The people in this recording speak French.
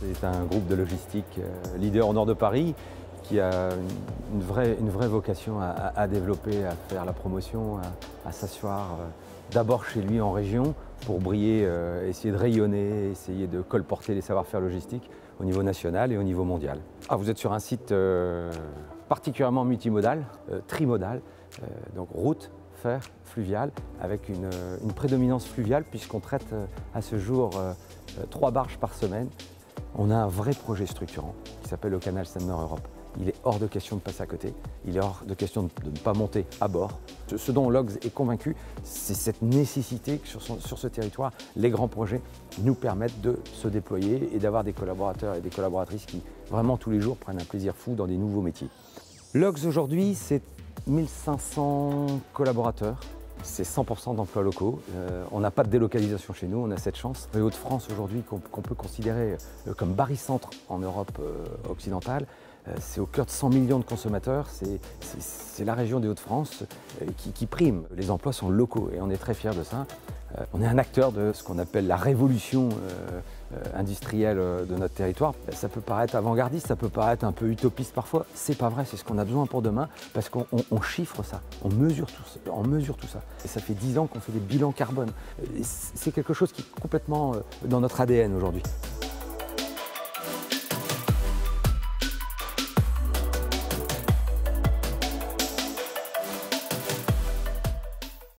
c'est un groupe de logistique euh, leader au nord de Paris qui a une vraie, une vraie vocation à, développer, à faire la promotion, à, s'asseoir euh, d'abord chez lui en région pour briller, euh, essayer de rayonner, essayer de colporter les savoir-faire logistiques au niveau national et au niveau mondial. Ah, vous êtes sur un site particulièrement multimodal, trimodal, donc route, fer, fluvial, avec une, une prédominance fluviale puisqu'on traite à ce jour trois barges par semaine on a un vrai projet structurant qui s'appelle le canal Seine-Nord Europe. Il est hors de question de passer à côté, il est hors de question de ne pas monter à bord. Ce dont Logs est convaincu, c'est cette nécessité que sur, ce territoire, les grands projets nous permettent de se déployer et d'avoir des collaborateurs et des collaboratrices qui vraiment tous les jours prennent un plaisir fou dans des nouveaux métiers. Logs aujourd'hui, c'est 1500 collaborateurs, c'est 100% d'emplois locaux. Euh, on n'a pas de délocalisation chez nous, on a cette chance. Les Hauts-de-France aujourd'hui, qu'on peut considérer euh, comme barycentre en Europe euh, occidentale, c'est au cœur de 100 millions de consommateurs, c'est la région des Hauts-de-France qui, qui, prime. Les emplois sont locaux et on est très fiers de ça. On est un acteur de ce qu'on appelle la révolution euh, industrielle euh, de notre territoire. Ça peut paraître avant-gardiste, ça peut paraître un peu utopiste parfois. C'est pas vrai, c'est ce qu'on a besoin pour demain parce qu'on chiffre ça, on mesure tout ça, on. Et ça fait dix ans qu'on fait des bilans carbone. C'est quelque chose qui est complètement euh, dans notre ADN aujourd'hui.